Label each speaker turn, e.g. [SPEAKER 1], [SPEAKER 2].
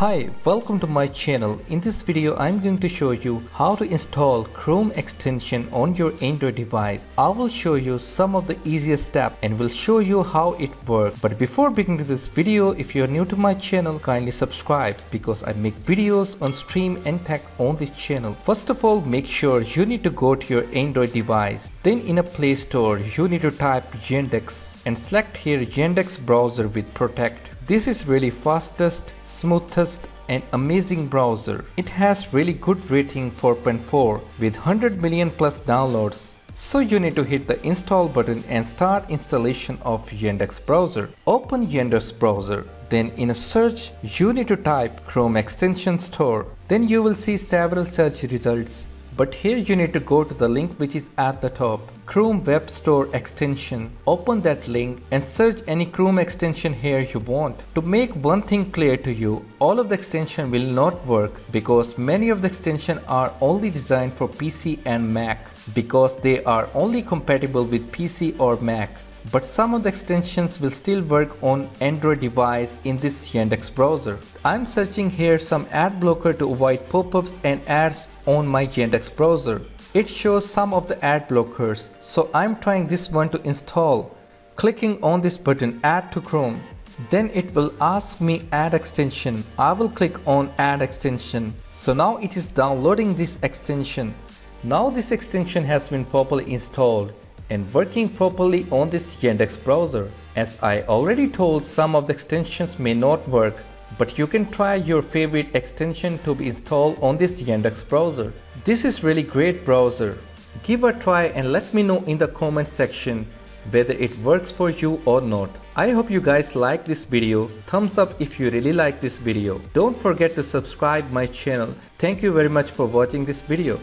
[SPEAKER 1] Hi, welcome to my channel. In this video, I'm going to show you how to install Chrome extension on your Android device. I will show you some of the easiest steps and will show you how it works. But before beginning this video, if you are new to my channel, kindly subscribe because I make videos on stream and tech on this channel. First of all, make sure you need to go to your Android device. Then in a Play Store, you need to type Yandex and select here Yandex browser with Protect. This is really fastest, smoothest and amazing browser. It has really good rating 4.4 with 100 million plus downloads. So you need to hit the install button and start installation of Yandex browser. Open Yandex browser. Then in a search, you need to type Chrome extension store. Then you will see several search results. But here you need to go to the link which is at the top. Chrome Web Store extension. Open that link and search any Chrome extension here you want. To make one thing clear to you, all of the extension will not work because many of the extension are only designed for PC and Mac because they are only compatible with PC or Mac but some of the extensions will still work on Android device in this Yandex browser. I'm searching here some ad blocker to avoid pop-ups and ads on my Yandex browser. It shows some of the ad blockers, so I'm trying this one to install. Clicking on this button add to Chrome. Then it will ask me add extension. I will click on add extension. So now it is downloading this extension. Now this extension has been properly installed and working properly on this Yandex browser. As I already told some of the extensions may not work but you can try your favorite extension to be installed on this Yandex browser. This is really great browser. Give a try and let me know in the comment section whether it works for you or not. I hope you guys like this video. Thumbs up if you really like this video. Don't forget to subscribe my channel. Thank you very much for watching this video.